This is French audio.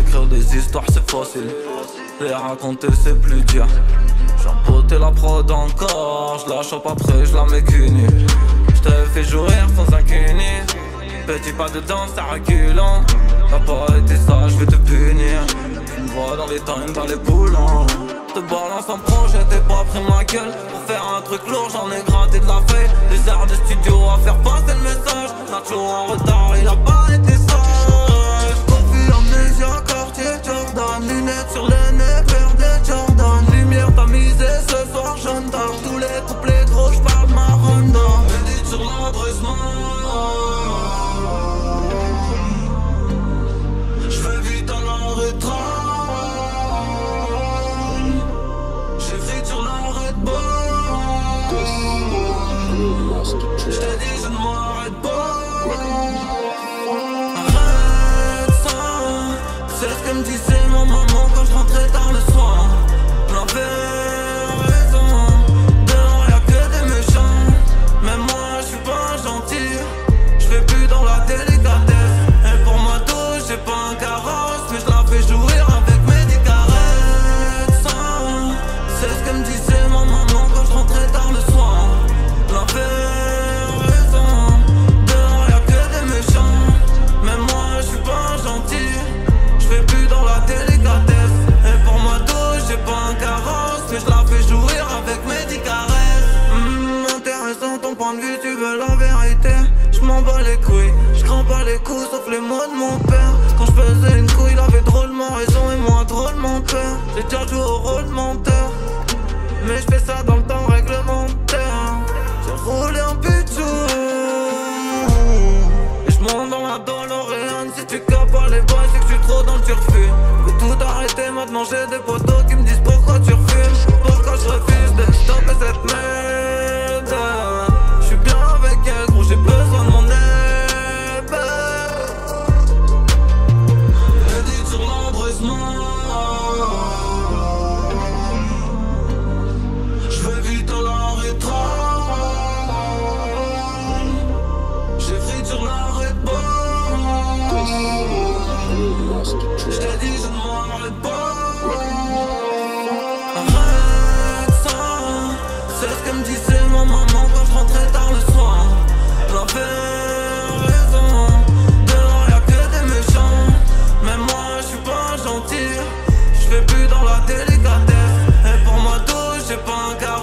Écrire des histoires c'est facile, les raconter c'est plus dur. J'empotais la prod encore, je la chope après, je la mets qu'une Je te fais jouer sans un. Petit pas de danse, ça reculant. Hein. T'as pas été sage, je vais te punir. Tu me vois dans les times, dans les boulons. Te balance en pro, j'étais pas pris ma gueule. Pour faire un truc lourd, j'en ai gratté de la feuille. Je te dis, je. Arrête ça, c'est ce me disait. Les coups sauf les mots de mon père. Quand je faisais une couille il avait drôlement raison et moi drôlement peur. J'ai déjà joué au rôle menteur Mais je fais ça dans le temps réglementaire. J'ai roulé un putain Et je monte dans la DeLorean Si tu capes pas les boys c'est que je trop dans le turfu. Tout arrêter maintenant j'ai des potos qui me disent Je t'ai dit, je ne mourrai pas. Arrête ça. C'est ce que me disait ma maman quand je rentrais tard le soir. J'avais raison. Dehors, y'a que des méchants. Mais moi, je suis pas gentil. Je vais plus dans la délicatesse. Et pour moi, tout, j'ai pas un cas.